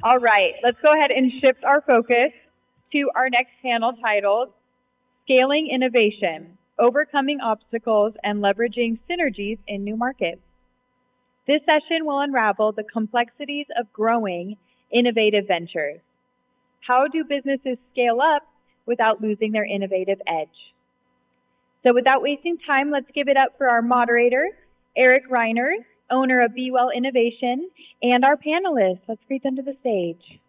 All right, let's go ahead and shift our focus to our next panel titled Scaling Innovation, Overcoming Obstacles and Leveraging Synergies in New Markets. This session will unravel the complexities of growing innovative ventures. How do businesses scale up without losing their innovative edge? So without wasting time, let's give it up for our moderator, Eric Reiners, owner of Be Well Innovation, and our panelists. Let's greet them to the stage.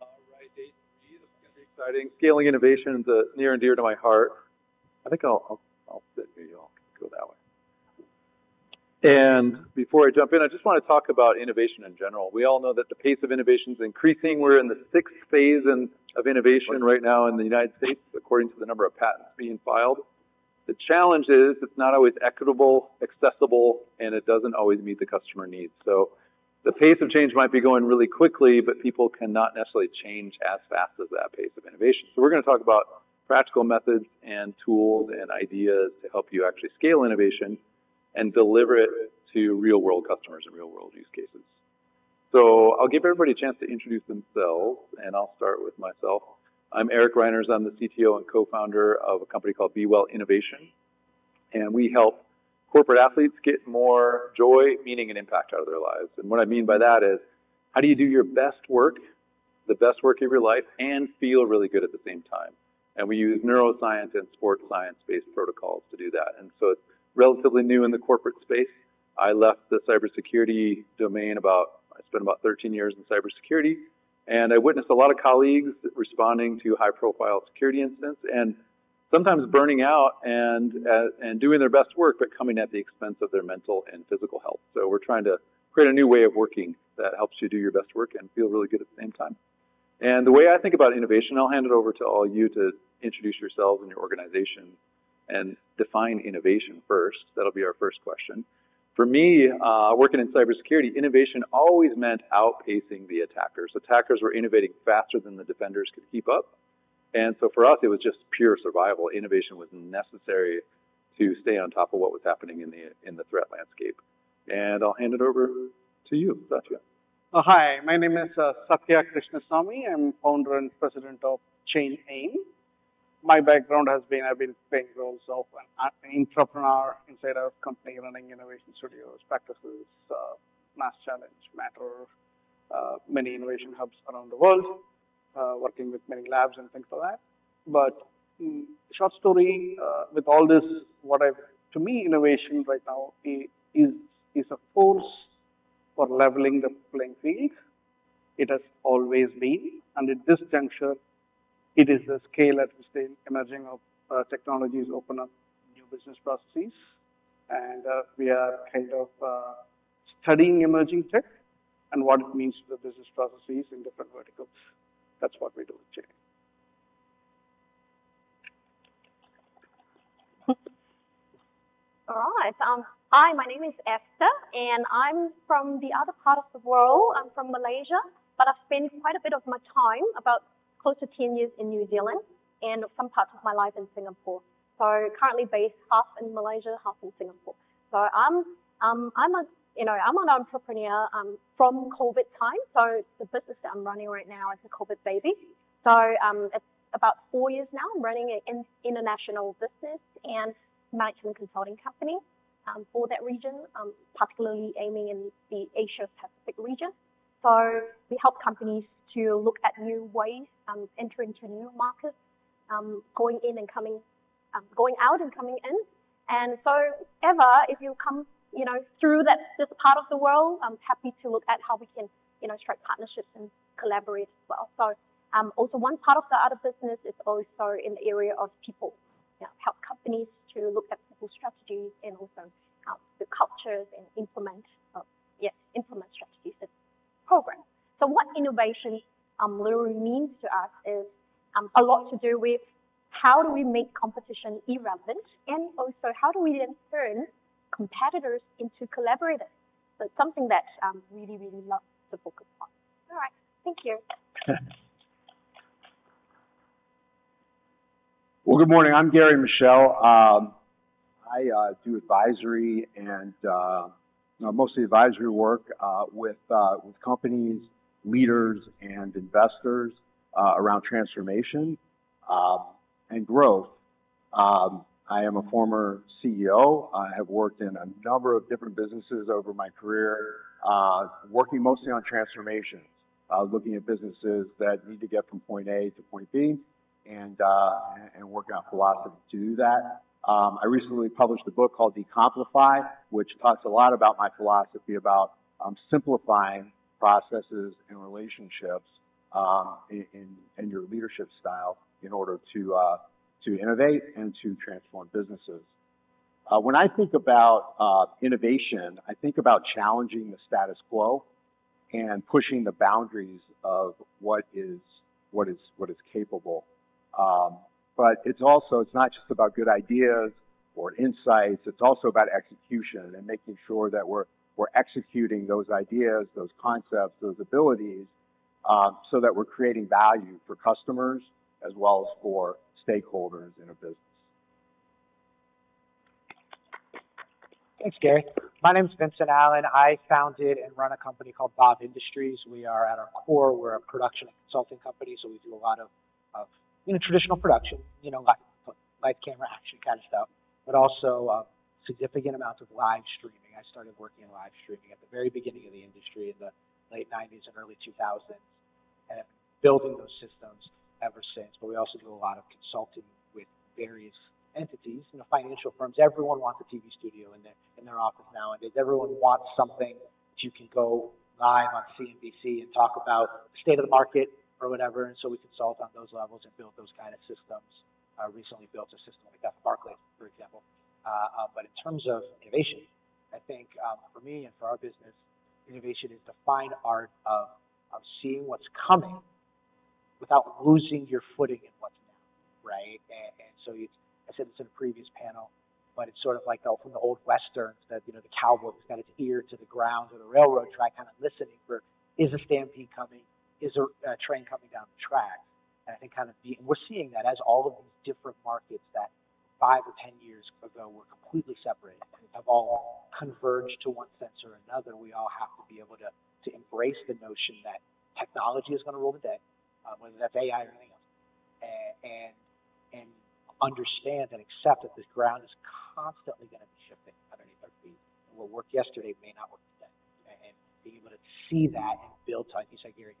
All right, this is going to be exciting. Scaling innovation is uh, near and dear to my heart. I think I'll, I'll, I'll sit here, I'll go that way. And before I jump in, I just want to talk about innovation in general. We all know that the pace of innovation is increasing. We're in the sixth phase in, of innovation right now in the United States, according to the number of patents being filed. The challenge is it's not always equitable, accessible, and it doesn't always meet the customer needs. So the pace of change might be going really quickly, but people cannot necessarily change as fast as that pace of innovation. So we're going to talk about practical methods and tools and ideas to help you actually scale innovation and deliver it to real world customers and real world use cases. So I'll give everybody a chance to introduce themselves, and I'll start with myself. I'm Eric Reiners. I'm the CTO and co-founder of a company called Be Well Innovation, and we help corporate athletes get more joy, meaning, and impact out of their lives. And what I mean by that is, how do you do your best work, the best work of your life, and feel really good at the same time? And we use neuroscience and sports science-based protocols to do that. And so it's relatively new in the corporate space. I left the cybersecurity domain about, I spent about 13 years in cybersecurity, and I witnessed a lot of colleagues responding to high profile security incidents and sometimes burning out and, uh, and doing their best work, but coming at the expense of their mental and physical health. So we're trying to create a new way of working that helps you do your best work and feel really good at the same time. And the way I think about innovation, I'll hand it over to all of you to introduce yourselves and your organization and define innovation first. That'll be our first question. For me, uh, working in cybersecurity, innovation always meant outpacing the attackers. Attackers were innovating faster than the defenders could keep up. And so for us, it was just pure survival. Innovation was necessary to stay on top of what was happening in the, in the threat landscape. And I'll hand it over to you, Satya. Uh, hi, my name is uh, Satya Krishnasamy. I'm founder and president of Chain AIM my background has been I've been playing roles of an entrepreneur inside a company running innovation studios, practices, uh, Mass Challenge, Matter, uh, many innovation hubs around the world, uh, working with many labs and things like that. But mm, short story, uh, with all this, what I've to me innovation right now is is a force for leveling the playing field. It has always been, and at this juncture, it is the scale at which the emerging of, uh, technologies open up new business processes. And uh, we are kind of uh, studying emerging tech and what it means to the business processes in different verticals. That's what we do with Chain. All right. Um, hi, my name is Esther, and I'm from the other part of the world. I'm from Malaysia, but I've spent quite a bit of my time, about close to 10 years in New Zealand and some parts of my life in Singapore. So currently based half in Malaysia, half in Singapore. So I'm um, I'm a you know I'm an entrepreneur um, from COVID time. So the business that I'm running right now is a COVID baby. So um, it's about four years now. I'm running an international business and management consulting company um, for that region, um, particularly aiming in the Asia Pacific region. So we help companies to look at new ways, um, entering into new markets, um, going in and coming, um, going out and coming in. And so ever, if you come, you know, through that this part of the world, I'm happy to look at how we can, you know, strike partnerships and collaborate as well. So um, also one part of the other business is also in the area of people, you know, help companies to look at people strategies and also uh, the cultures and implement, uh, yes, implement strategies So what innovation um, literally means to us is um, a lot to do with how do we make competition irrelevant and also how do we then turn competitors into collaborators. So it's something that um, really, really love to focus on. All right, thank you. well, good morning. I'm Gary Michelle. Um, I uh, do advisory and uh, uh, mostly advisory work uh, with uh, with companies, leaders, and investors uh, around transformation um, and growth. Um, I am a former CEO. I have worked in a number of different businesses over my career, uh, working mostly on transformations, uh, looking at businesses that need to get from point A to point B, and uh, and working on philosophy to do that. Um, I recently published a book called Decomplify, which talks a lot about my philosophy about um, simplifying processes and relationships um, in, in, your leadership style in order to uh, to innovate and to transform businesses. Uh, when I think about uh, innovation, I think about challenging the status quo and pushing the boundaries of what is what is what is capable. Um, but it's also it's not just about good ideas or insights. It's also about execution and making sure that we're we're executing those ideas, those concepts, those abilities, um, so that we're creating value for customers as well as for stakeholders in a business. Thanks, Gary. My name is Vincent Allen. I founded and run a company called Bob Industries. We are at our core, we're a production and consulting company, so we do a lot of, of you know, traditional production, you know, live, live camera action kind of stuff, but also uh, significant amounts of live streaming. I started working in live streaming at the very beginning of the industry in the late 90s and early 2000s, and building those systems ever since. But we also do a lot of consulting with various entities, you know, financial firms. Everyone wants a TV studio in their in their office nowadays. Everyone wants something that you can go live on CNBC and talk about the state of the market or whatever. And so we consult on those levels and build those kind of systems. Uh, recently built a system like that for Barclays, for example. Uh, uh, but in terms of innovation, I think um, for me and for our business, innovation is the fine art of, of seeing what's coming without losing your footing in what's now, right? And, and so you, I said this in a previous panel, but it's sort of like the, from the old westerns that you know the cowboy has got his ear to the ground or the railroad track, kind of listening for is a stampede coming, is a, a train coming down the track, and I think kind of be, and we're seeing that as all of these different markets that five or ten years ago were completely separated and have all converged to one sense or another. We all have to be able to to embrace the notion that technology is going to rule the day uh, whether that's AI or anything else, and, and, and understand and accept that this ground is constantly going to be shifting underneath our feet. And what worked yesterday may not work today. And being able to see that and build, like you said, Gary,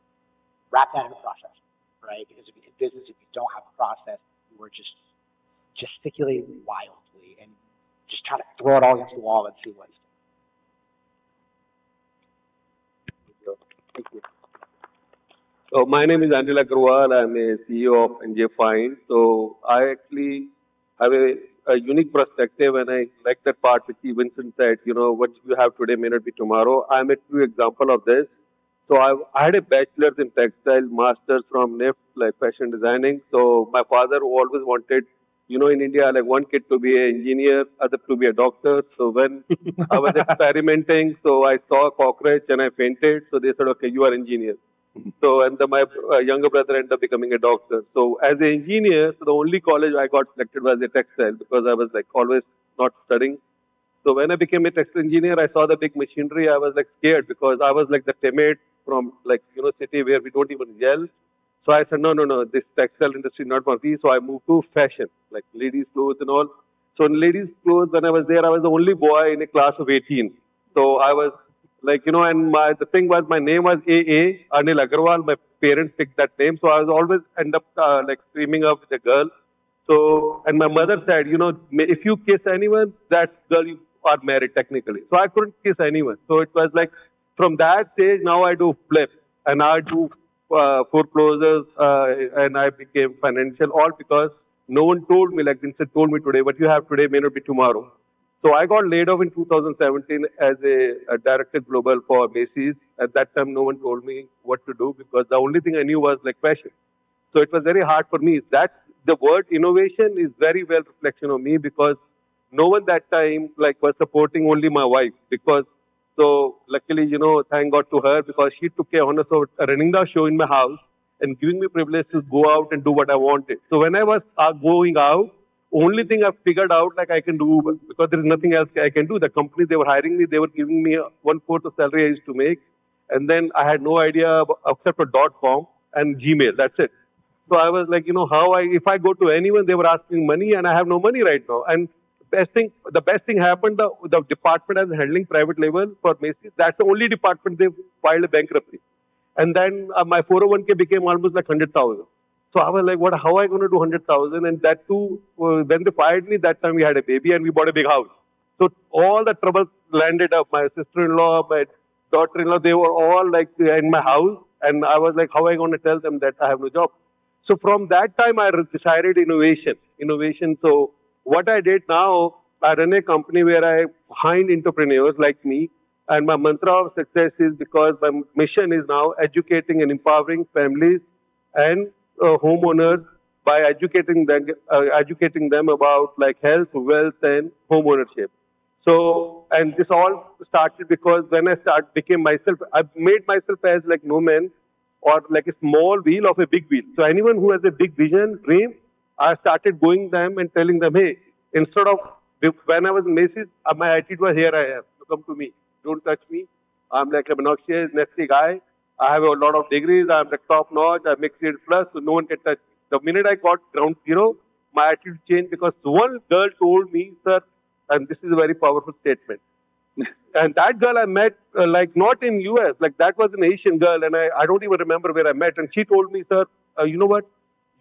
wrap that in a process, right? Because if in business, if you don't have a process, you are just gesticulating wildly and just trying to throw it all against the wall and see what's. Thank you. So my name is Anil Agarwal. I'm a CEO of NJ Fine. So I actually have a, a, unique perspective and I like that part which Vincent said, you know, what you have today may not be tomorrow. I'm a true example of this. So I, I had a bachelor's in textile, master's from NIFT, like fashion designing. So my father always wanted, you know, in India, like one kid to be an engineer, other to be a doctor. So when I was experimenting, so I saw a cockroach and I fainted. So they said, okay, you are engineer. So, and the, my uh, younger brother ended up becoming a doctor. So, as an engineer, so the only college I got selected was a textile because I was like always not studying. So, when I became a textile engineer, I saw the big machinery. I was like scared because I was like the timid from like, you know, city where we don't even yell. So, I said, no, no, no, this textile industry not for me. So, I moved to fashion, like ladies' clothes and all. So, in ladies' clothes, when I was there, I was the only boy in a class of 18. So, I was like, you know, and my, the thing was my name was AA, Anil Agarwal. My parents picked that name. So I was always end up uh, like screaming up with a girl. So, and my mother said, you know, if you kiss anyone, that girl you are married technically. So I couldn't kiss anyone. So it was like, from that stage, now I do flip and I do uh, foreclosures uh, and I became financial all because no one told me, like Vincent told me today, what you have today may not be tomorrow. So I got laid off in 2017 as a, a, director global for Macy's. At that time, no one told me what to do because the only thing I knew was like fashion. So it was very hard for me. That the word innovation is very well reflection of me because no one that time like was supporting only my wife because so luckily you know thank God to her because she took care honest of running the show in my house and giving me privilege to go out and do what I wanted. So when I was uh, going out, only thing I've figured out like I can do because there is nothing else I can do. The company they were hiring me, they were giving me one fourth of salary I used to make, and then I had no idea except for dot com and Gmail. That's it. So I was like, you know, how I if I go to anyone, they were asking money, and I have no money right now. And best thing, the best thing happened. The, the department as handling private label for Macy's. That's the only department they filed a bankruptcy. And then uh, my 401k became almost like hundred thousand. So I was like, what? How am I going to do hundred thousand? And that too, uh, when they fired me, that time we had a baby and we bought a big house. So all the trouble landed up. My sister-in-law, my daughter-in-law, they were all like in my house, and I was like, how am I going to tell them that I have no job? So from that time, I decided innovation. Innovation. So what I did now, I run a company where I find entrepreneurs like me, and my mantra of success is because my mission is now educating and empowering families and uh, homeowners by educating them, uh, educating them about like health, wealth, and homeownership. So, and this all started because when I start became myself, I made myself as like no man or like a small wheel of a big wheel. So anyone who has a big vision, dream, I started going them and telling them, hey, instead of when I was in Macy's, uh, my attitude was here I am. You come to me. Don't touch me. I'm like a obnoxious, nasty guy. I have a lot of degrees. I'm the top notch. I make it plus, so no one can touch me. The minute I got ground zero, my attitude changed because one girl told me, sir, and this is a very powerful statement. and that girl I met, uh, like not in US, like that was an Asian girl, and I, I don't even remember where I met. And she told me, sir, uh, you know what?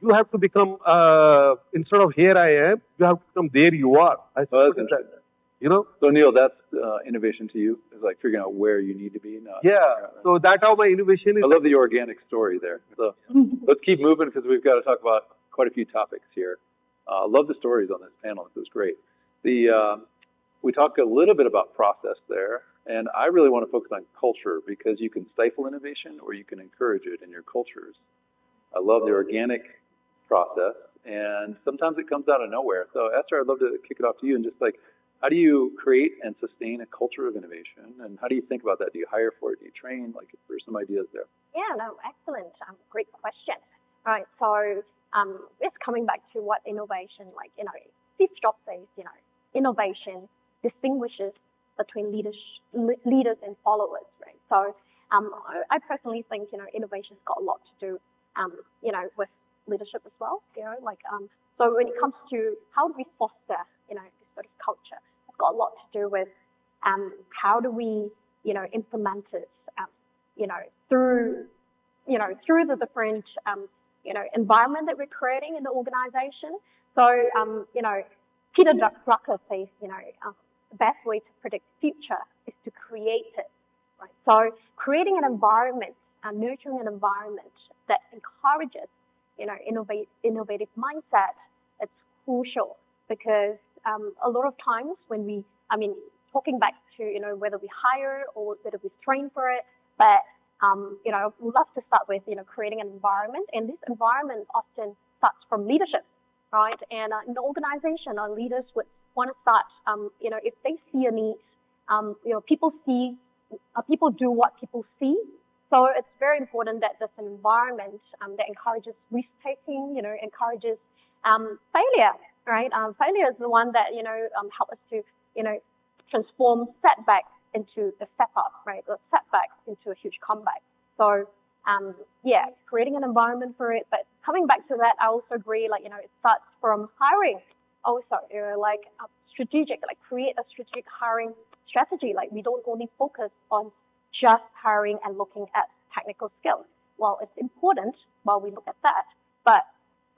You have to become, uh, instead of here I am, you have to become there you are. I Oh, that's "What is that?" interesting. You know? So Neil, that's uh, innovation to you. Is like figuring out where you need to be. Not Yeah. So that's how my innovation is. I love the organic story there. So let's keep moving because we've got to talk about quite a few topics here. Uh, love the stories on this panel. This was great. The um we talked a little bit about process there, and I really want to focus on culture because you can stifle innovation or you can encourage it in your cultures. I love the organic process, and sometimes it comes out of nowhere. So Esther, I'd love to kick it off to you and just like, how do you create and sustain a culture of innovation, and how do you think about that? Do you hire for it? Do you train? Like, there's some ideas there. Yeah, no, excellent. Um, great question. All right, so um, it's coming back to what innovation, like, you know, Steve Jobs says, you know, innovation distinguishes between leaders, leaders and followers, right? So um, I, I personally think, you know, innovation's got a lot to do, um, you know, with leadership as well, you know, like, um, so when it comes to how do we foster, you know, this sort of culture, it's got a lot to do with um, how do we, you know, implement it, um, you know, through, you know, through the different, um, you know, environment that we're creating in the organization. So, um, you know, Peter Drucker says, you know, um, the best way to predict future is to create it, right? So creating an environment, uh, nurturing an environment that encourages, you know, innovate, innovative mindset, it's crucial because um, a lot of times when we, I mean, talking back to, you know, whether we hire or whether we train for it, but, um, you know, we love to start with, you know, creating an environment and this environment often starts from leadership, right? And uh, the organization, our leaders would want to start, um, you know, if they see a need, um, you know, people see, uh, people do what people see. So it's very important that an environment um, that encourages risk taking, you know, encourages um, failure, right? Um, failure is the one that, you know, um, us to, you know, transform setback into a step up, right? Or setback into a huge comeback. So, um, yeah, creating an environment for it. But coming back to that, I also agree, like, you know, it starts from hiring also, you know, like uh, strategic, like create a strategic hiring strategy. Like we don't only focus on just hiring and looking at technical skills. Well, it's important while we look at that, but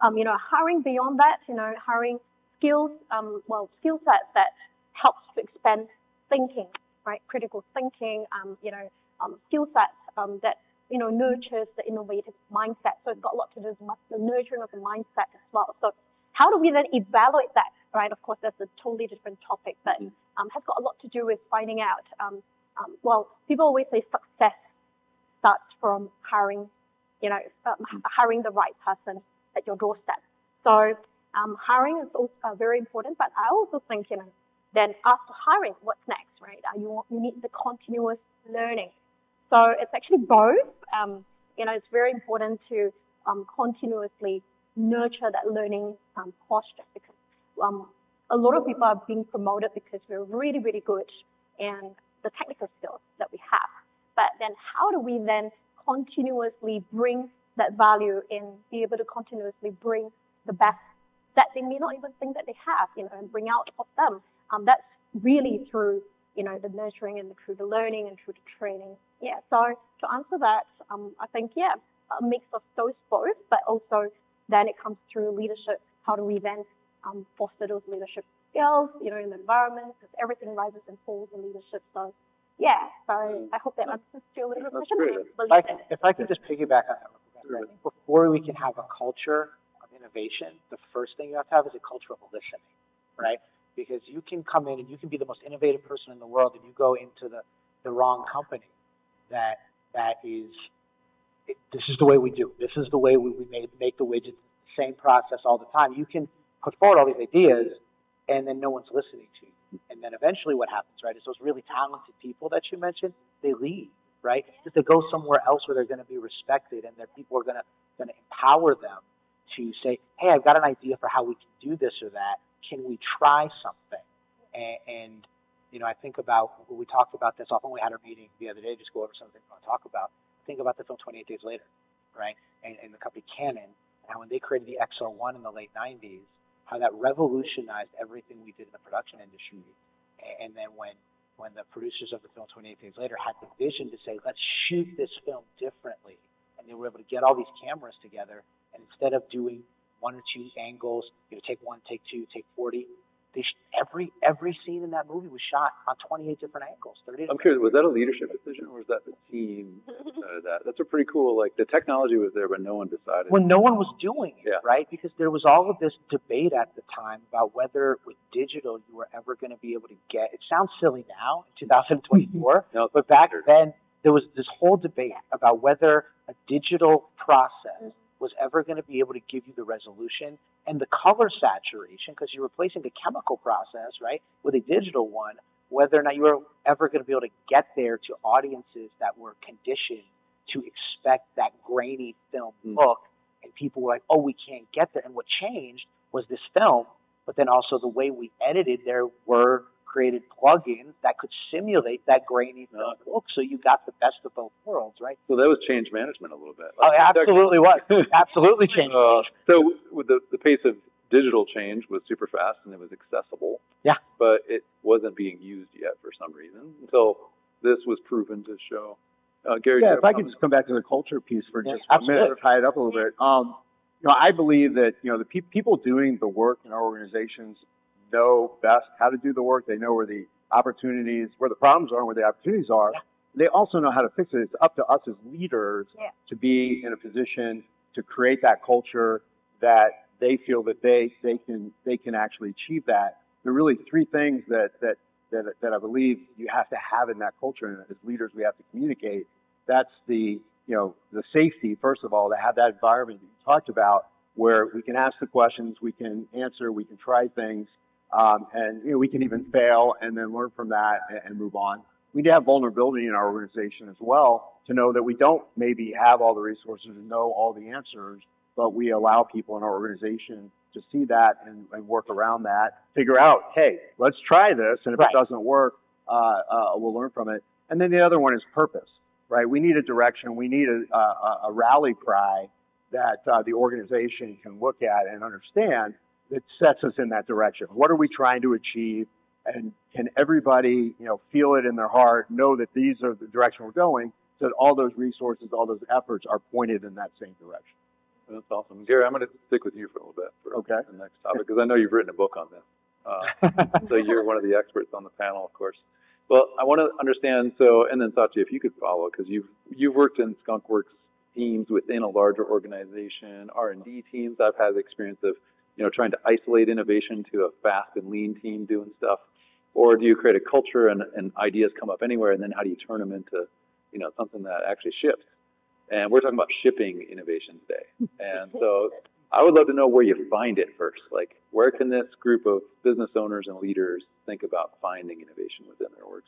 um, you know, hiring beyond that, you know, hiring skills, um, well, skill sets that helps to expand thinking, right? Critical thinking, um, you know, um, skill sets um, that you know nurtures the innovative mindset. So it's got a lot to do with the nurturing of the mindset as well. So how do we then evaluate that, right? Of course, that's a totally different topic, but um, has got a lot to do with finding out. Um, well, people always say success starts from hiring, you know, um, hiring the right person at your doorstep. So um, hiring is also uh, very important, but I also think, you know, then after hiring, what's next, right? Uh, you, you need the continuous learning. So it's actually both. Um, you know, it's very important to um, continuously nurture that learning um, posture because um, a lot of people are being promoted because we're really, really good in the technical skills that we have. But then how do we then continuously bring that value in, be able to continuously bring the best that they may not even think that they have, you know, and bring out of them. Um, that's really through, you know, the nurturing and the, through the learning and through the training. Yeah. So to answer that, um, I think yeah, a mix of those both, but also then it comes through leadership. How do we then um, foster those leadership skills, you know, in the environment? Because everything rises and falls in leadership. So yeah. So I hope that answers your little question. If I, that. if I could just piggyback on that, real quick, I think before we can have a culture of innovation, the first thing you have to have is a culture of listening, right? Because you can come in and you can be the most innovative person in the world, and you go into the, the wrong company that that is, it, this is the way we do. This is the way we, we make, make the widgets. Same process all the time. You can put forward all these ideas, and then no one's listening to you. And then eventually, what happens, right, is those really talented people that you mentioned, they leave right? Just to go somewhere else where they're going to be respected and their people are going to going to empower them to say, "Hey, I've got an idea for how we can do this or that. Can we try something?" And, and you know, I think about we talked about this often. We had our meeting the other day, just go over something we want to talk about. Think about the film 28 Days Later, right? And, and the company Canon, and how when they created the XL1 in the late 90s, how that revolutionized everything we did in the production industry. And then when when the producers of the film 28 Days Later had the vision to say, let's shoot this film differently, and they were able to get all these cameras together, and instead of doing one or two angles, you know, take one, take two, take 40, they sh- every every scene in that movie was shot on 28 different angles, 30 I'm curious, was that a leadership decision or was that the team that? That's a pretty cool, like, the technology was there, but no one decided. when no one was doing it, Yeah. right? Because there was all of this debate at the time about whether with digital you were ever going to be able to get. It sounds silly now in 2024, No, but back standard. then there was this whole debate about whether a digital process was ever going to be able to give you the resolution and the color saturation because you're replacing a chemical process, right, with a digital one. Whether or not you were ever going to be able to get there to audiences that were conditioned to expect that grainy film Mm. look, and people were like, "Oh, we can't get there." And what changed was this film, but then also the way we edited. There were created plugins that could simulate that grainy film look, so you got the best of both worlds, right? So that was change management a little bit. Oh, absolutely was. Absolutely changed. Uh, so with the, the pace of digital change was super fast and it was accessible. Yeah. But it wasn't being used yet for some reason until this was proven to show. Uh, Gary, Yeah, if I could just come back to the culture piece for Yeah, just a minute, absolutely. to tie it up a little bit. Um, you know, I believe that, you know, the pe- people doing the work in our organizations know best how to do the work. They know where the opportunities, where the problems are and where the opportunities are. Yeah. They also know how to fix it. It's up to us as leaders Yeah. to be in a position to create that culture that they feel that they, they can, they can actually achieve that. There are really three things that, that, that, that I believe you have to have in that culture. And as leaders, we have to communicate that's the you know the safety first of all to have that environment that you talked about where we can ask the questions we can answer we can try things um, and you know we can even fail and then learn from that and, and move on we need to have vulnerability in our organization as well to know that we don't maybe have all the resources and know all the answers but we allow people in our organization to see that and, and work around that figure out hey let's try this and if Right. it doesn't work uh, uh, we'll learn from it and then the other one is purpose right? We need a direction. We need a, a, a rally cry that uh, the organization can look at and understand that sets us in that direction. What are we trying to achieve? And can everybody, you know, feel it in their heart, know that these are the direction we're going, so that all those resources, all those efforts are pointed in that same direction. That's awesome. Gary, I'm going to stick with you for a little bit for Okay. the next topic because I know you've written a book on this. Uh, so you're one of the experts on the panel, of course. Well, I want to understand. So, and then Satya, if you could follow, because you've you've worked in SkunkWorks teams within a larger organization, R and D teams. I've had experience of you know trying to isolate innovation to a fast and lean team doing stuff, or do you create a culture and, and ideas come up anywhere, and then how do you turn them into you know something that actually ships? And we're talking about shipping innovation today, and so I would love to know where you find it first. Like, where can this group of business owners and leaders think about finding innovation within their works?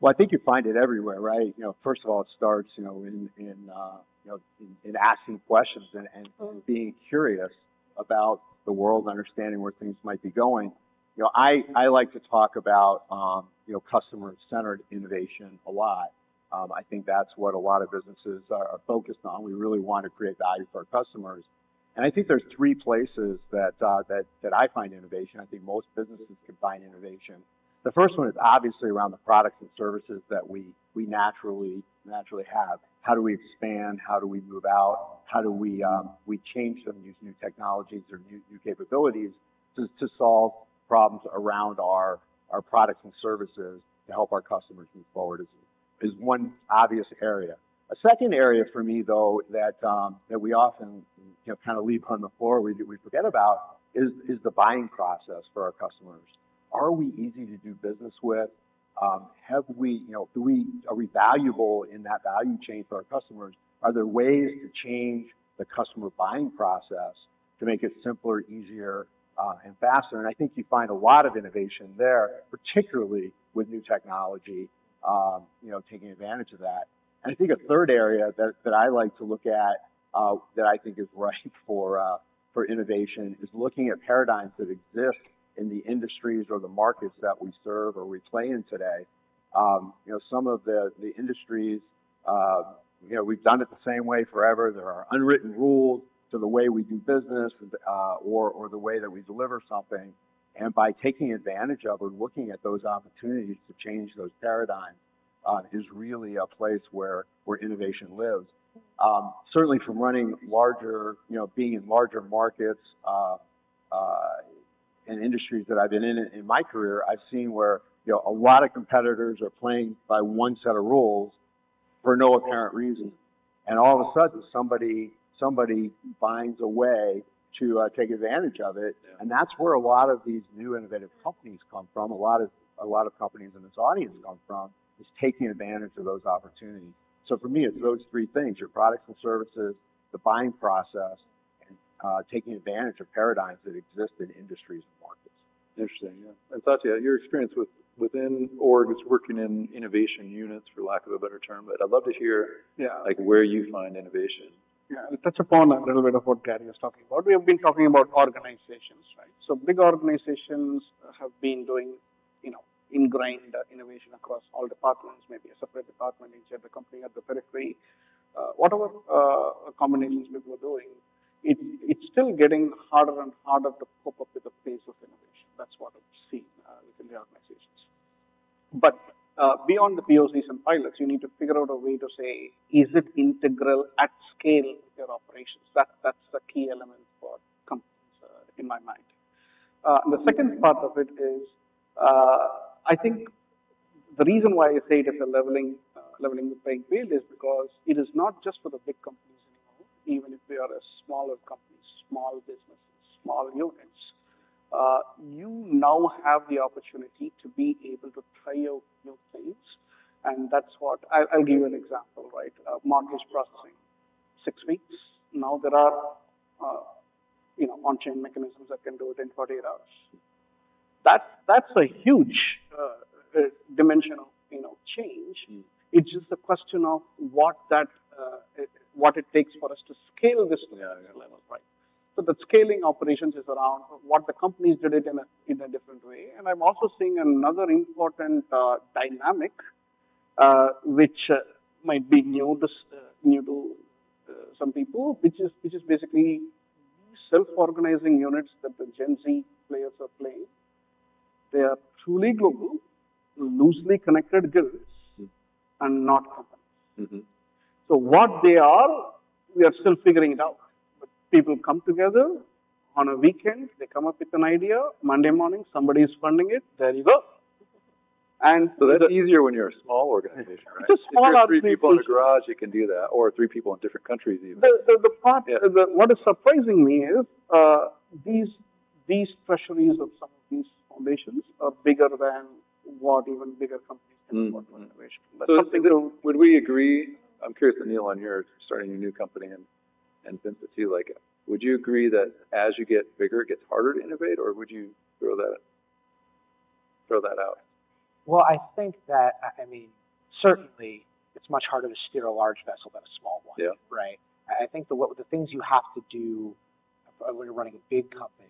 Well, I think you find it everywhere, right? You know, first of all, it starts, you know, in, in uh, you know, in, in asking questions and, and being curious about the world, understanding where things might be going. You know, I, I like to talk about, um, you know, customer-centered innovation a lot. Um, I think that's what a lot of businesses are, are focused on. We really want to create value for our customers. And I think there's three places that, uh, that, that I find innovation. I think most businesses can find innovation. The first one is obviously around the products and services that we, we naturally, naturally have. How do we expand? How do we move out? How do we, um, we change them, use new technologies or new, new capabilities to, to solve problems around our, our products and services to help our customers move forward is, is one obvious area. A second area for me, though, that um, that we often you know kind of leave on the floor, we we forget about is is the buying process for our customers. Are we easy to do business with? Um, have we, you know, do we are we valuable in that value chain for our customers? Are there ways to change the customer buying process to make it simpler, easier, uh, and faster? And I think you find a lot of innovation there, particularly with new technology. Um, you know, taking advantage of that. And I think a third area that, that I like to look at uh, that I think is ripe for uh, for innovation is looking at paradigms that exist in the industries or the markets that we serve or we play in today. Um, you know, some of the the industries, uh, you know, we've done it the same way forever. There are unwritten rules to the way we do business uh, or or the way that we deliver something. And by taking advantage of or looking at those opportunities to change those paradigms, uh, is really a place where, where innovation lives. Um, certainly from running larger, you know, being in larger markets uh, uh, and industries that I've been in in my career, I've seen where, you know, a lot of competitors are playing by one set of rules for no apparent reason. And all of a sudden somebody, somebody finds a way to uh, take advantage of it. And that's where a lot of these new innovative companies come from. A lot of, a lot of companies in this audience come from is taking advantage of those opportunities. So for me, it's those three things, your products and services, the buying process, uh, taking advantage of paradigms that exist in industries and markets. Interesting, yeah. And Satya, your experience with, within org is working in innovation units, for lack of a better term, but I'd love to hear, Yeah. like, where you find innovation. Yeah, I'll touch upon a little bit of what Gary was talking about. We have been talking about organizations, right? So big organizations have been doing, you know, ingrained innovation across all departments, maybe a separate department inside the company at the periphery. Uh, whatever uh, combinations people are doing, it, it's still getting harder and harder to cope up with the pace of innovation. That's what I've seen uh, within the organizations. But uh, beyond the POCs and pilots, you need to figure out a way to say, is it integral at scale with your operations? That, that's the key element for companies uh, in my mind. Uh, the second part of it is, uh, I think the reason why I say it is a leveling, uh, leveling the playing field is because it is not just for the big companies even if they are a smaller company, small businesses, small units. Uh, you now have the opportunity to be able to try out new things. And that's what, I, I'll give you an example, right? Uh, mortgage processing, six weeks. Now there are, uh, you know, on-chain mechanisms that can do it in 48 hours. That's, that's a huge uh, uh, dimension of, you know, change. It's just a question of what that, uh, what it takes for us to scale this to the next level, right? So the scaling operations is around what the companies did it in a, in a different way. And I'm also seeing another important uh, dynamic, uh, which uh, might be new to, uh, new to uh, some people, which is, which is basically self-organizing units that the Gen Z players are playing. They are truly global, loosely connected guilds, and not companies. Mm-hmm. So what they are, we are still figuring it out. But people come together on a weekend, they come up with an idea, Monday morning, somebody is funding it, there you go. And So that's the- easier when you're a small organization, right? It's a small If three people in a garage, you can do that, or three people in different countries even. the, the, the part, Yeah. the, what is surprising me is, uh, these, these treasuries of some of these foundations are bigger than what even bigger companies can afford for Mhm. innovation. That's So something is it- to, would we agree, I'm curious, Neil, on your starting a new company and, and Vincent too, like, would you agree that as you get bigger, it gets harder to innovate, or would you throw that, throw that out? Well, I think that, I- mean, certainly it's much harder to steer a large vessel than a small one. Yeah. Right? I think the, what, the things you have to do when you're running a big company,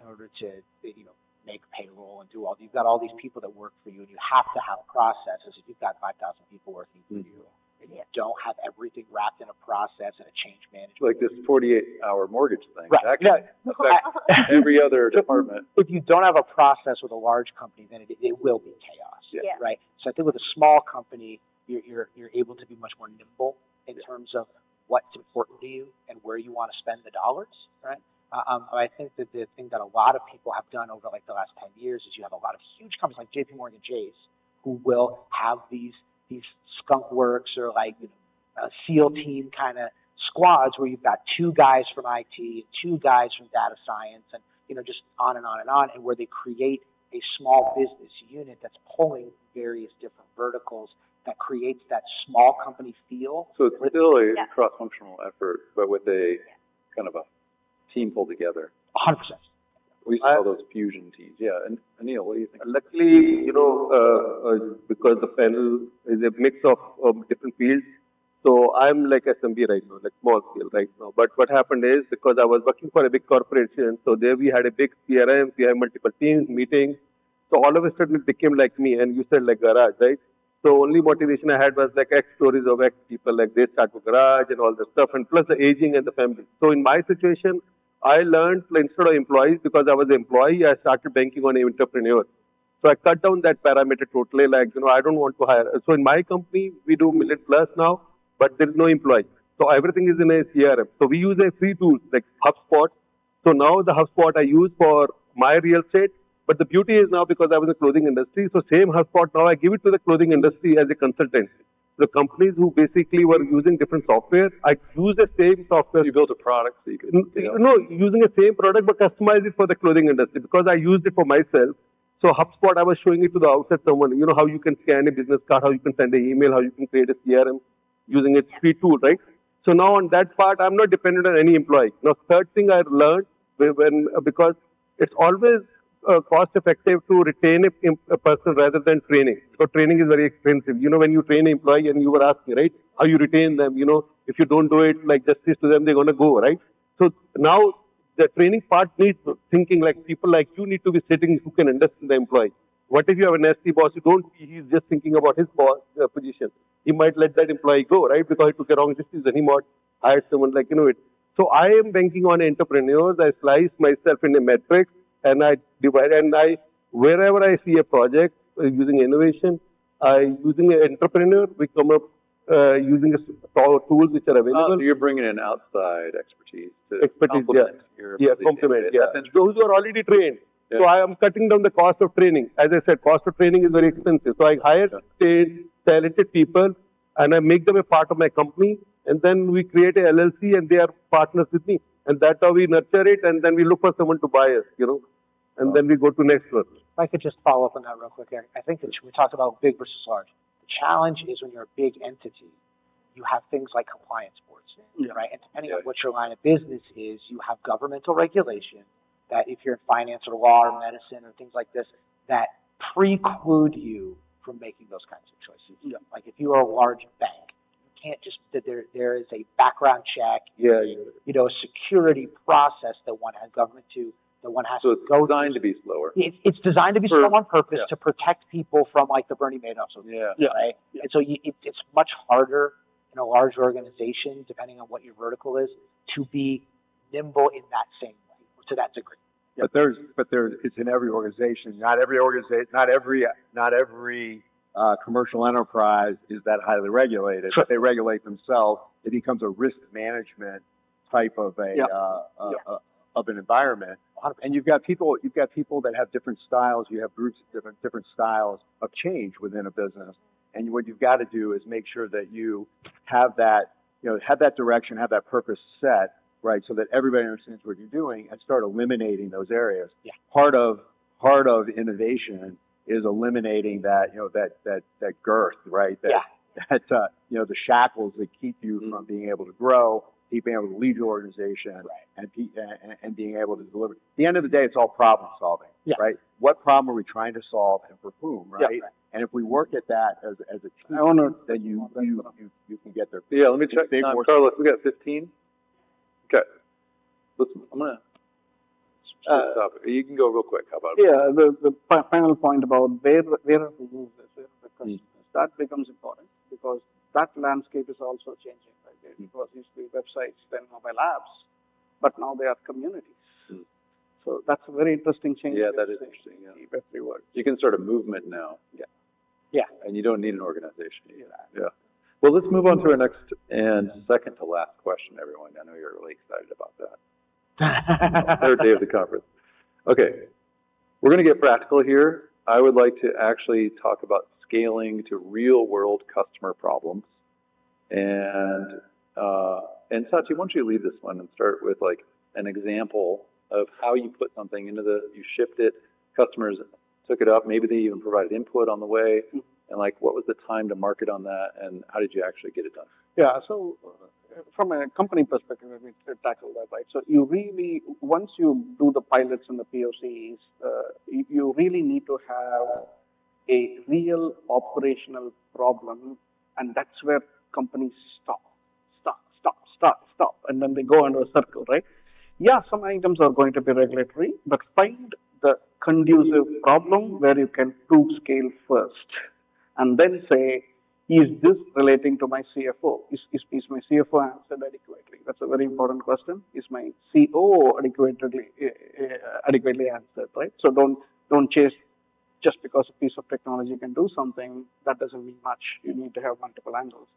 in order to, you know, make payroll and do all, you've got all these people that work for you, and you have to have processes. If you've got five thousand people working for hmm. you, and you don't have everything wrapped in a process and a change management. Like this forty-eight hour mortgage thing. Right. That Yeah. can affect every other department. If you don't have a process with a large company, then it, it will be chaos. Yeah. Yeah. Right. So I think with a small company, you're, you're, you're able to be much more nimble in terms of what's important to you and where you want to spend the dollars. Right. Uh, um, I think that the thing that a lot of people have done over like the last 10 years is you have a lot of huge companies like JP Morgan Chase who will have these, these skunk works or like, you know, a SEAL team kind of squads where you've got two guys from IT, two guys from data science, and you know, just on and on and on, and where they create a small business unit that's pulling various different verticals that creates that small company feel. So it's still a Yeah. cross-functional effort, but with a kind of a team pulled together. hundred percent. We used to call those fusion teams. Yeah, and Anil, what do you think? Luckily, you know, uh, uh, because the panel is a mix of um, different fields, so I'm like SMB right now, like small scale right now. But what happened is because I was working for a big corporation, so there we had a big CRM, we had multiple teams, meetings. So all of a sudden it became like me, and you said like garage, right? So only motivation I had was like X stories of X people, like they start with garage and all the stuff, and plus the aging and the family. So in my situation, I learned instead of employees because I was an employee, I started banking on entrepreneurs. So I cut down that parameter totally. Like you know, I don't want to hire. So in my company, we do million plus now, but there is no employee. So everything is in a CRM. So we use a free tool like HubSpot. So now the HubSpot I use for my real estate. But the beauty is now because I was in the clothing industry, so same HubSpot now I give it to the clothing industry as a consultant. The companies who basically were using different software, I use the same software. You built a product so you could. N- No, using the same product but customize it for the clothing industry because I used it for myself. So HubSpot, I was showing it to the outside someone. You know how you can scan a business card, how you can send an email, how you can create a CRM using a free tool, right? So now on that part, I'm not dependent on any employee. Now, third thing I learned when, because it's always uh, cost effective to retain a, a person rather than training. Because training is very expensive. You know, when you train an employee and you were asking, right, how you retain them, you know, if you don't do it like justice to them, they're going to go, right? So now the training part needs thinking like people like you need to be sitting who can understand the employee. What if you have a nasty boss? You don't. He's just thinking about his boss uh, position. He might let that employee go, right? Because he took a wrong decision. He might hire someone like you know it. So I am banking on entrepreneurs. I slice myself in a matrix and I divide and I wherever I see a project uh, using innovation, I using an entrepreneur, we come up uh, using a, tools which are Oh, available. so you're bringing in outside expertise to Expertise, complement Yeah, ability complement, yeah. Those who are already trained. Yeah. So I am cutting down the cost of training. As I said, cost of training is very expensive. So I hire trained, talented people and I make them a part of my company and then we create a LLC and they are partners with me. And that's how we nurture it and then we look for someone to buy us, you know, and then we go to next one. If I could just follow up on that real quick, Eric. I think that we talked about big versus large. The challenge is when you're a big entity, you have things like compliance boards, Yeah. right? And depending Yeah. on what your line of business is, you have governmental regulation that if you're in finance or law or medicine or things like this, that preclude you from making those kinds of choices. Yeah. Like if you are a large bank, you can't just, that there, there is a background check, Yeah, you know, a security process that one has government to, that one has So to it's go designed to be slower. It's, it's designed to be For- slow on purpose yeah. to protect people from like the Bernie Madoffs of the Yeah. Yeah. right? And so you, it, it's much harder in a large organization, depending on what your vertical is, to be nimble in that same way, to that degree. But there's, but there, it's in every organization. Not every organization, not every, not every, uh, commercial enterprise is that highly regulated. Sure. But they regulate themselves. It becomes a risk management type of a, Yeah. uh, Yeah. uh, of an environment. And you've got people, you've got people that have different styles. You have groups of different, different styles of change within a business. And what you've got to do is make sure that you have that, you know, have that direction, have that purpose set, right? So that everybody understands what you're doing and start eliminating those areas. Yeah. Part of, part of innovation is eliminating that, you know, that, that, that girth, right? That, Yeah. That, uh, you know, the shackles that keep you from being able to grow, keep being able to lead your organization and, pe- and, and being able to deliver. At the end of the day, it's all problem solving, Yeah. right? What problem are we trying to solve and for whom, right? Yeah. right? And if we work at that as, as a team, I want to, then you, you, you, you can get there. Yeah, let me check. big Um, Carlos, we got fifteen? Okay. let's, I'm gonna, Uh, stop. You can go real quick, how about? Yeah, the, the final point about where, where are the users, where are the Hmm. customers, that becomes important because that landscape is also changing, right? Hmm. It was used to be websites, then mobile apps, but now they are communities. Hmm. So that's a very interesting change. Yeah, that is interesting, yeah. in Every word. You can start a movement now. Yeah. Yeah. And you don't need an organization. Yeah. Well, let's move on to our next and second to last question, everyone. I know you're really excited about that. Third day of the conference. Okay, we're gonna get practical here. I would like to actually talk about scaling to real-world customer problems. And, uh, and Satya, why don't you lead this one and start with like an example of how you put something into the, you shipped it, customers took it up, maybe they even provided input on the way, and like, what was the time to market on that, and how did you actually get it done? Yeah, so uh, from a company perspective, let me tackle that, right? So you really, once you do the pilots and the POCs, uh, you, you really need to have a real operational problem, and that's where companies stop, stop, stop, stop, stop, and then they go into a circle, right? Yeah, some items are going to be regulatory, but find the conducive problem where you can prove scale first, and then say, is this relating to my CFO? Is, is, is my CFO answered adequately? That's a very important question. Is my COO adequately, uh, adequately answered, right? So don't, don't chase just because a piece of technology can do something, that doesn't mean much. You need to have multiple angles.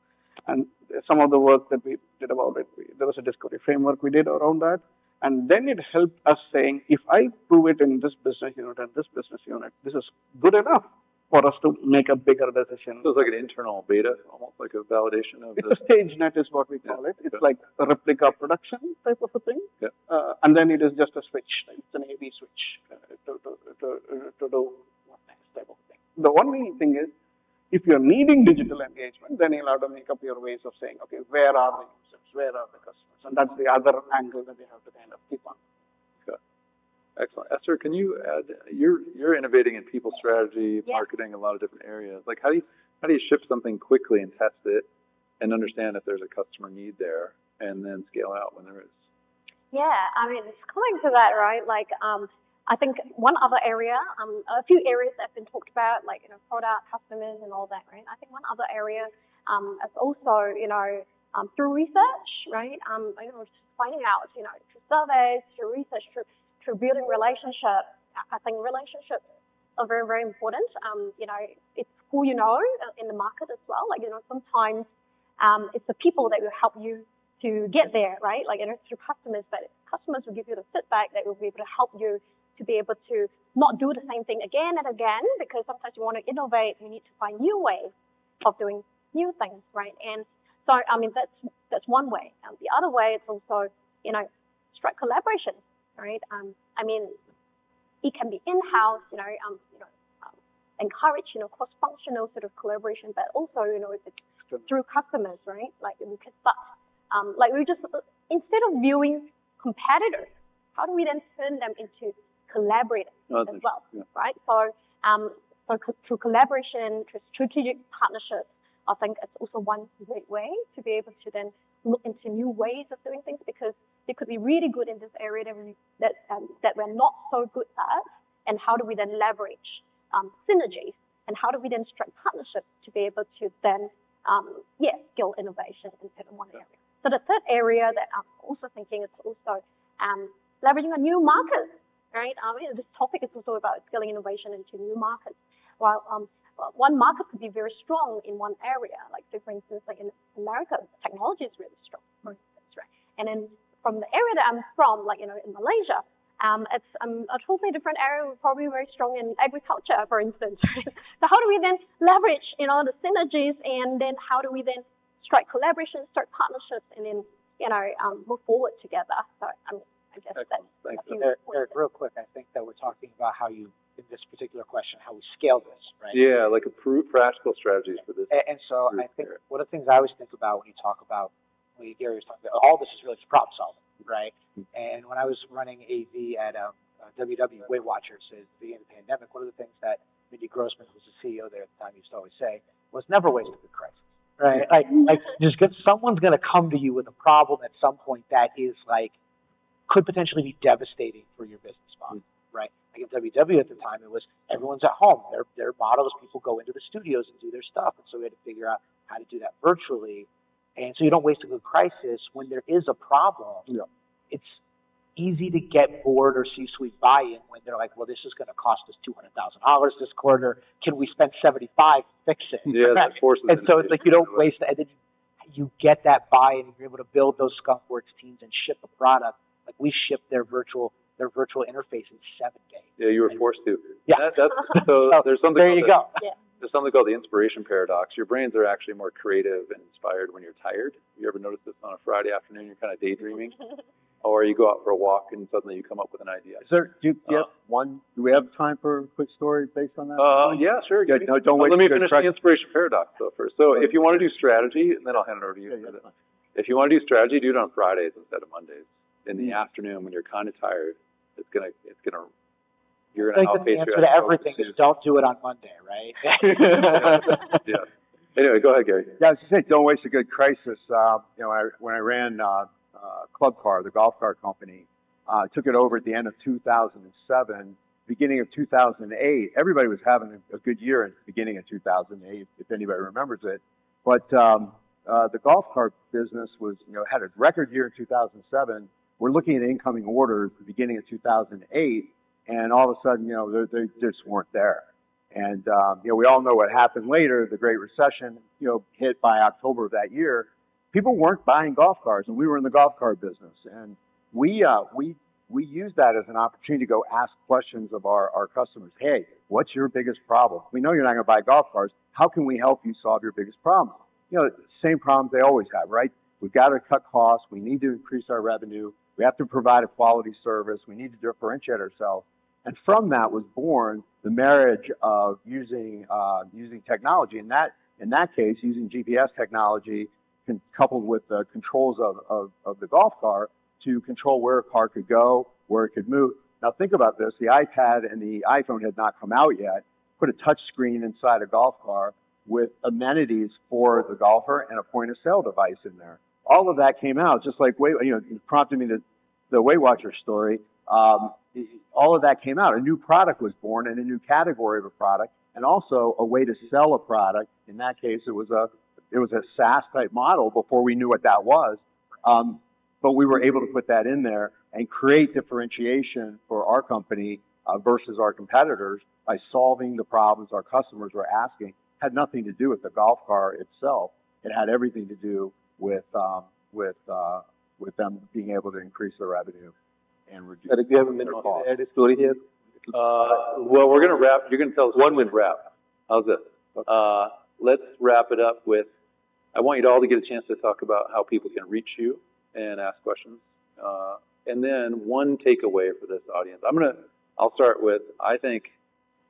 And some of the work that we did about it, we, there was a discovery framework we did around that. And then it helped us saying, if I prove it in this business unit and this business unit, this is good enough for us to make a bigger decision. So it's like an internal beta, almost like a validation of It's the, a stage net is what we call it. It's like a replica production type of a thing. Yeah. Uh, and then it is just a switch. It's an A/B switch uh, to, to, to, to do what next type of thing. The only thing is, if you're needing digital engagement, then you'll have to make up your ways of saying, okay, where are the users? Where are the customers? And that's the other angle that you have to kind of keep on. Excellent. Esther, can you add, you're, you're innovating in people strategy, Yeah. marketing, a lot of different areas. Like, how do you, how do you ship something quickly and test it and understand if there's a customer need there and then scale out when there is? Yeah, I mean, it's coming to that, right? Like, um, I think one other area, um, a few areas that have been talked about, like, you know, product, customers, and all that, right? I think one other area um, is also, you know, um, through research, right? Um, you know, just finding out, you know, through surveys, through research, through building relationships. I think relationships are very, very important. Um, you know, it's who you know in the market as well. Like, you know, sometimes um, it's the people that will help you to get there, right? Like, you know, through customers, but customers will give you the feedback that will be able to help you to be able to not do the same thing again and again, because sometimes you want to innovate, you need to find new ways of doing new things, right? And so, I mean, that's that's one way. Um, the other way is also, you know, strike collaboration, right? Um, I mean, it can be in-house, you know, um, you know, um, encourage, you know, cross-functional sort of collaboration, but also, you know, if it's through customers, right? Like we can start, um, like we just instead of viewing competitors, how do we then turn them into collaborators Oh, as well, interesting, right? So, um, so through collaboration, through strategic partnerships, I think it's also one great way to be able to then look into new ways of doing things because they could be really good in this area that we, that um, that we're not so good at, and how do we then leverage um, synergies, and how do we then strike partnerships to be able to then um, yeah skill innovation in one area. So the third area that I'm also thinking is also um, leveraging a new market, right? I mean, this topic is also about scaling innovation into new markets. While um, one market could be very strong in one area, like say, for instance, like in America, technology is really strong, right? And then from the area that I'm from, like you know, in Malaysia, um, it's um, a totally different area. We're probably very strong in agriculture, for instance. so how do we then leverage, you know, the synergies, and then how do we then strike collaborations, start partnerships, and then you know um, move forward together? So I mean, I guess that's Excellent. Thanks. a few Eric, Eric, real quick, I think that we're talking about how you, in this particular question, how we scale this, right? Yeah, like a practical strategies for this. And, and so I think here. one of the things I always think about when you talk about, when Gary was talking about, all this is really just problem solving, right? And when I was running AV at um, uh, WW Weight Watchers at the beginning of the pandemic, one of the things that Mindy Grossman, who was the CEO there at the time, used to always say was never waste a good crisis, right? Like, like just get someone's going to come to you with a problem at some point that is like could potentially be devastating for your business model, right? Like at WW at the time, it was everyone's at home. Their their model is people go into the studios and do their stuff, and so we had to figure out how to do that virtually, and so you don't waste a good crisis when there is a problem. Yeah. It's easy to get board or C-suite buy-in when they're like, well, this is going to cost us two hundred thousand dollars this quarter. Can we spend seventy-five to fix it? Yeah, that forces. And so it's like you don't waste, and then you get that buy-in, and you're able to build those skunkworks teams and ship a product. Like we ship their virtual their virtual interface in seven days. Yeah, you were forced to. Yeah. That, that's, so So, there's something. There called you the- go. There's something called the inspiration paradox. Your brains are actually more creative and inspired when you're tired. You ever notice this on a Friday afternoon? You're kind of daydreaming, or you go out for a walk and suddenly you come up with an idea. Is there, do you, do you Uh, have one, do we have time for a quick story based on that? Uh, yeah, sure. Yeah, no, don't Well, wait. Let me finish track- the inspiration paradox though first. So if you want to do strategy, and then I'll hand it over to you. Yeah, for yeah. If you want to do strategy, do it on Fridays instead of Mondays. In the Mm. afternoon when you're kind of tired, it's gonna, it's gonna, you're gonna outpace the answer to everything is don't do it on Monday, right? yeah. Anyway, go ahead, Gary. Yeah, I was gonna say, don't waste a good crisis. Uh, you know, I, when I ran uh, uh, Club Car, the golf car company, uh, took it over at the end of 2007, beginning of 2008. Everybody was having a, a good year at the beginning of 2008, if anybody remembers it. But um, uh, the golf cart business was, you know, had a record year in 2007. We're looking at incoming orders beginning of 2008, and all of a sudden, you know, they, just weren't there. And um, you know, we all know what happened later. The Great Recession, you know, hit by October of that year. People weren't buying golf cars, and we were in the golf car business. And we uh, we we used that as an opportunity to go ask questions of our our customers. Hey, what's your biggest problem? We know you're not going to buy golf cars. How can we help you solve your biggest problem? You know, same problems they always have, right? We've got to cut costs. We need to increase our revenue. We have to provide a quality service. We need to differentiate ourselves. And from that was born the marriage of using uh, using technology. In that in that case, using GPS technology con- coupled with the controls of, of, of the golf car to control where a car could go, where it could move. Now think about this: the iPad and the iPhone had not come out yet. Put a touch screen inside a golf car with amenities for the golfer and a point of sale device in there. All of that came out just like. You know, prompted me to the Weight Watchers story. Um, all of that came out. A new product was born and a new category of a product, and also a way to sell a product. In that case, it was a it was a SaaS type model before we knew what that was. Um, but we were able to put that in there and create differentiation for our company uh, versus our competitors by solving the problems our customers were asking. Had nothing to do with the golf car itself. It had everything to do with um, with uh, with them being able to increase their revenue and reduce Sir, if you have a their minute, costs. add a story here. Uh, well, we're gonna wrap, you're gonna tell us one minute wrap. How's this? Uh, let's wrap it up with, I want you to all to get a chance to talk about how people can reach you and ask questions. Uh, and then one takeaway for this audience. I'm gonna, I'll start with, I think,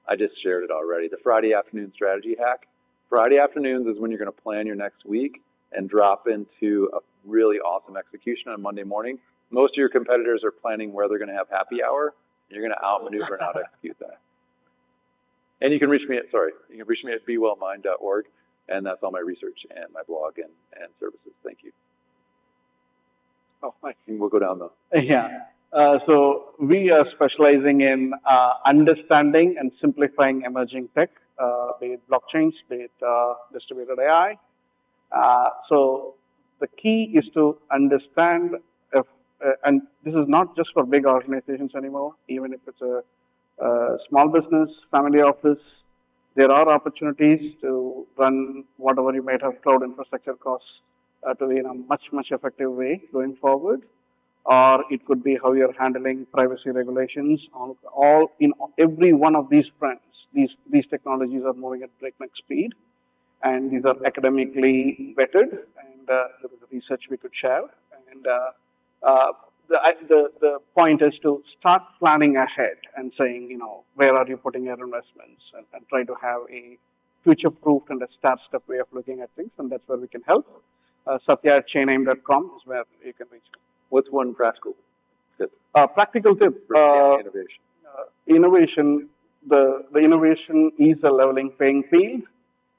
I just shared it already, the Friday afternoon strategy hack. Friday afternoons is when you're gonna plan your next week and drop into a really awesome execution on Monday morning. Most of your competitors are planning where they're gonna have happy hour. You're gonna outmaneuver and out execute that. And you can reach me at, sorry, you can reach me at bewellmind.org, and that's all my research and my blog and, and services. Thank you. Oh. And we'll go down the, Yeah. Uh, so we are specializing in uh, understanding and simplifying emerging tech, uh, be it blockchains, be it uh, distributed AI. Uh, so the key is to understand if, uh, and this is not just for big organizations anymore, even if it's a, a small business, family office, there are opportunities to run whatever you might have cloud infrastructure costs uh, to be in a much, much effective way going forward or it could be how you're handling privacy regulations on all in every one of these fronts. These these technologies are moving at breakneck speed, and these are academically vetted, and uh, there is research we could share. And uh, uh, the, the the point is to start planning ahead and saying, you know, where are you putting your investments, and, and try to have a future-proof and a start-step way of looking at things, and that's where we can help. Uh, Satya at chainaim.com is where you can reach what's one practical tip Uh, practical tip, for uh, innovation? uh, innovation, the, the innovation is a leveling playing field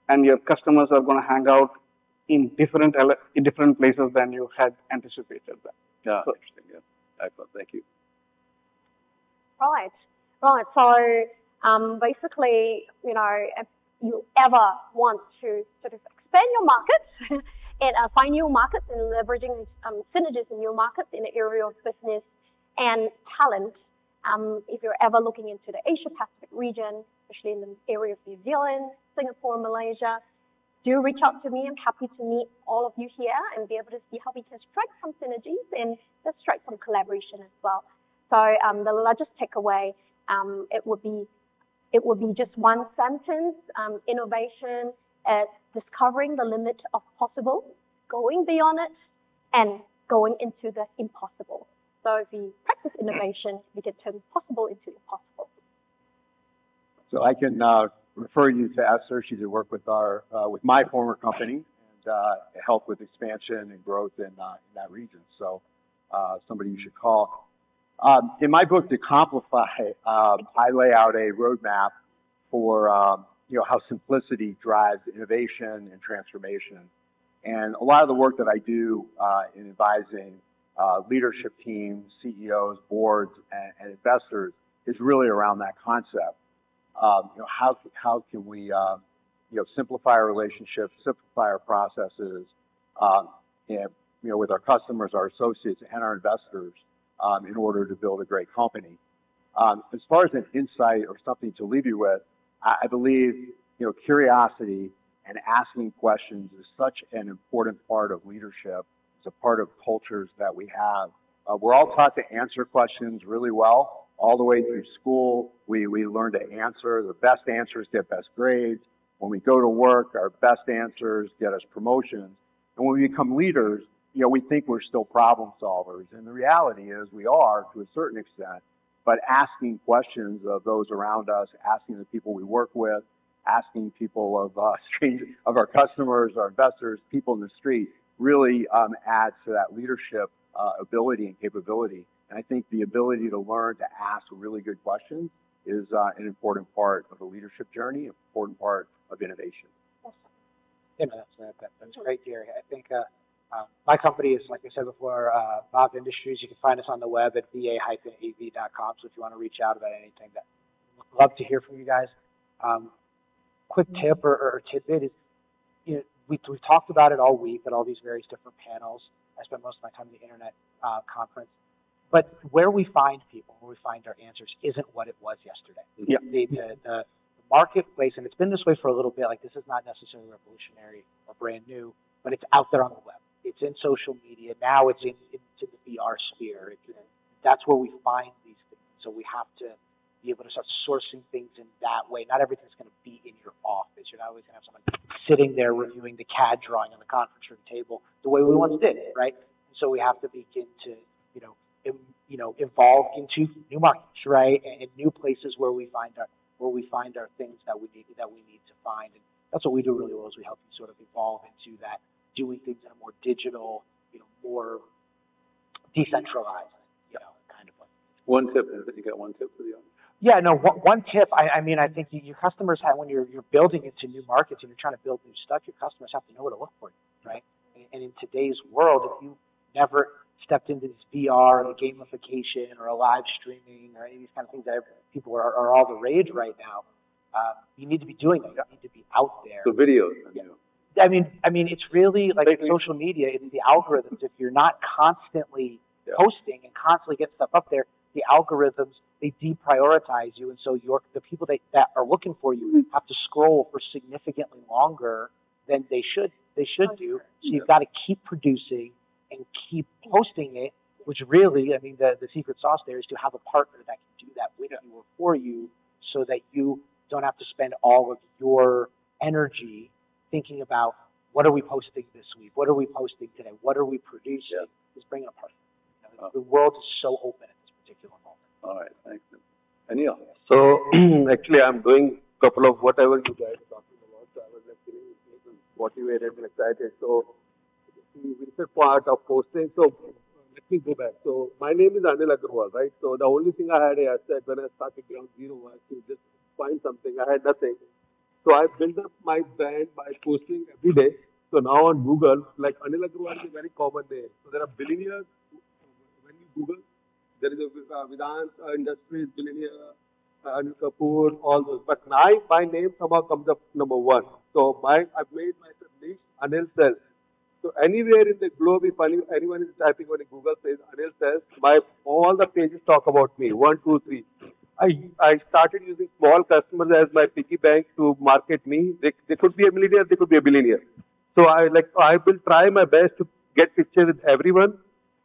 and your customers are going to hang out in different, in different places than you had anticipated. That. Yeah, so- interesting, yeah. Excellent, thank you. Right, right. So um, basically, you know, if you ever want to sort of expand your market and uh, find new markets and leveraging um, synergies in new markets in the area of business and talent, um, if you're ever looking into the Asia Pacific region, especially in the area of New Zealand, Singapore, Malaysia, do reach out to me. I'm happy to meet all of you here and be able to see how we can strike some synergies and strike some collaboration as well. So um, the largest takeaway, um, it would be, it would be just one sentence, um, innovation at discovering the limit of possible, going beyond it, and going into the impossible. So if we practice innovation, we can turn possible into impossible. So I can, uh, refer you to Esther. She did work with our, uh, with my former company and, uh, help with expansion and growth in, uh, in that region. So, uh, somebody you should call. Um, in my book, Decomplify, um, I lay out a roadmap for, um, you know, how simplicity drives innovation and transformation. And a lot of the work that I do, uh, in advising, uh, leadership teams, CEOs, boards, and, and investors is really around that concept um, you know, how, how can we, uh, you know, simplify our relationships, simplify our processes, um, and, you know, with our customers, our associates, and our investors, um, in order to build a great company. Um, as far as an insight or something to leave you with, I, I believe, you know, curiosity and asking questions is such an important part of leadership. It's a part of cultures that we have. Uh, we're all taught to answer questions really well, all the way through school. We, we learn to answer. The best answers get best grades. When we go to work, our best answers get us promotions. And when we become leaders, you know, we think we're still problem solvers. And the reality is we are to a certain extent, but asking questions of those around us, asking the people we work with, asking people of uh, strangers, of our customers, our investors, people in the street, really um, adds to that leadership uh, ability and capability. I think the ability to learn to ask really good questions is uh, an important part of the leadership journey, an important part of innovation. Yeah, no, that's, that, that, that's great, Gary. I think uh, uh, my company is, like I said before, uh, Bob Industries. You can find us on the web at va-av.com. So if you want to reach out about anything, that love to hear from you guys. Um, quick tip or, or tidbit is, you know, we, we've talked about it all week at all these various different panels. I spent most of my time in the internet uh, conference. But where we find people, where we find our answers, isn't what it was yesterday. Yeah. The, the, the marketplace, and it's been this way for a little bit. Like this is not necessarily revolutionary or brand new, but it's out there on the web. It's in social media now. It's in into the VR sphere. It's, that's where we find these things. So we have to be able to start sourcing things in that way. Not everything's going to be in your office. You're not always going to have someone sitting there reviewing the CAD drawing on the conference room table the way we once did, right? So we have to begin to, you know, you know, evolve into new markets, right, and, and new places where we find our where we find our things that we need that we need to find, and that's what we do really well. Is we help you sort of evolve into that, doing things in a more digital, you know, more decentralized, you know, kind of way. One tip, is you got one tip for the audience? Yeah, no. One, one tip. I, I mean, I think your customers have when you're you're building into new markets and you're trying to build new stuff. Your customers have to know where to look for you, right? And, and in today's world, if you never stepped into this VR or gamification or a live streaming or any of these kind of things that people are, are all the rage right now. Um, you need to be doing that. You need to be out there. The videos, you know. I mean, I mean, it's really like Basically- social media. It's the algorithms. If you're not constantly Yeah. posting and constantly getting stuff up there, the algorithms they deprioritize you, and so your the people that, that are looking for you have to scroll for significantly longer than they should they should do. So you've got to keep producing and keep posting it. Which really, I mean, the the secret sauce there is to have a partner that can do that with you or for you, so that you don't have to spend all of your energy thinking about what are we posting this week? What are we posting today? What are we producing? Just bring it apart. You know, Oh. the world is so open at this particular moment. All right, thanks. Anil? So actually, I'm doing a couple of whatever you guys are talking about. So I was actually motivated and excited. So the recent part of posting. So let me go back. So my name is Anil Agarwal, right? So the only thing I had, I said when I started ground zero was to just find something. I had nothing. So I built up my brand by posting every day. So now on Google, like Anil Agarwal is a very common name. So there are billionaires when you Google, there is a uh, Vedant uh, Industries billionaire, uh, Anil Kapoor, all those. But my my name somehow comes up number one. So my I've made myself niche Anil Sells. So anywhere in the globe, if any, anyone is typing on Google says Anil says, my all the pages talk about me. One, two, three. I I started using small customers as my piggy bank to market me. They they could be a millionaire, they could be a billionaire. So I like I will try my best to get pictures with everyone.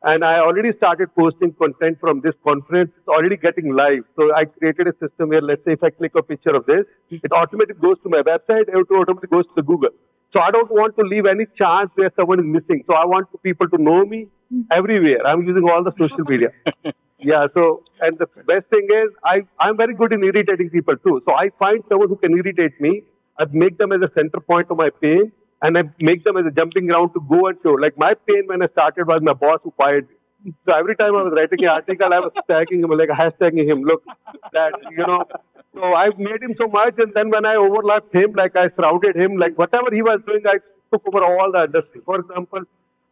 And I already started posting content from this conference. It's already getting live. So I created a system where, let's say, if I click a picture of this, it automatically goes to my website. It automatically goes to Google. So I don't want to leave any chance where someone is missing. So I want people to know me mm-hmm. everywhere. I'm using all the social media. Yeah. So, and the best thing is, I, I'm very good in irritating people too. So I find someone who can irritate me. I make them as a center point of my pain and I make them as a jumping ground to go and show. Like my pain when I started was my boss who fired me. So every time I was writing an article, I was tagging him, like hashtagging him. Look, that, you know. So I made him so much and then when I overlapped him, like I surrounded him, like whatever he was doing, I took over all the industry. For example,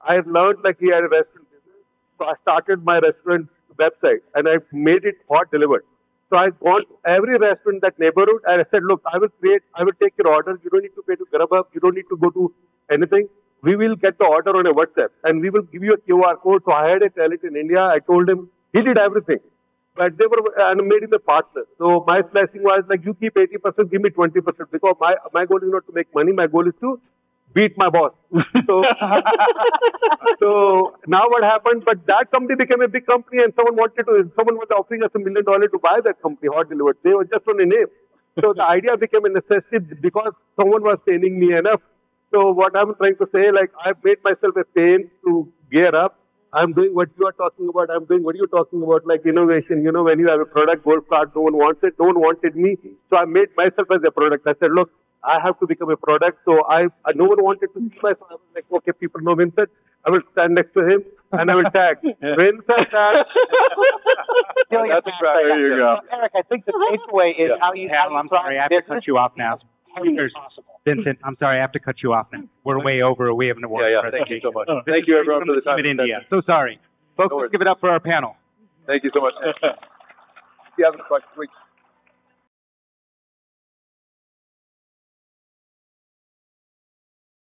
I learned like he had a restaurant business. So I started my restaurant website and I made it hot delivered. So I gone to every restaurant in that neighborhood and I said, look, I will create, I will take your order. You don't need to pay to Grubhub. You don't need to go to anything. We will get the order on a WhatsApp and we will give you a QR code. So I had a talent in India. I told him, he did everything. But they were, and made him a partner. So my blessing was like, you keep 80%, give me 20% because my, my goal is not to make money. My goal is to beat my boss. So, so now what happened? But that company became a big company, and someone wanted to. Someone was offering us a million dollars to buy that company, Hot Delivered. They were just on a name. So the idea became a necessity because someone was paying me enough. So what I'm trying to say, like I've made myself a pain to gear up. I'm doing what you are talking about. I'm doing what you're talking about, like innovation. You know, when you have a product, golf cart, no one wants it. No one wanted me. So I made myself as a product. I said, look, I have to become a product. So I, I no one wanted to see myself. I was like, okay, people know Vincent. I will stand next to him and I will tag Vincent. Tag. That's right. There you go. Eric, I think the takeaway is Yeah. how you, how Hal, I'm sorry, I have to cut you off now. How There's- possible. Vincent, I'm sorry, I have to cut you off now. We're way over. We have an award Yeah, yeah. Thank you so much. Thank you everyone From for the time. team in India. So sorry. Folks, No let's give it up for our panel. Thank you so much. If you have any questions, please.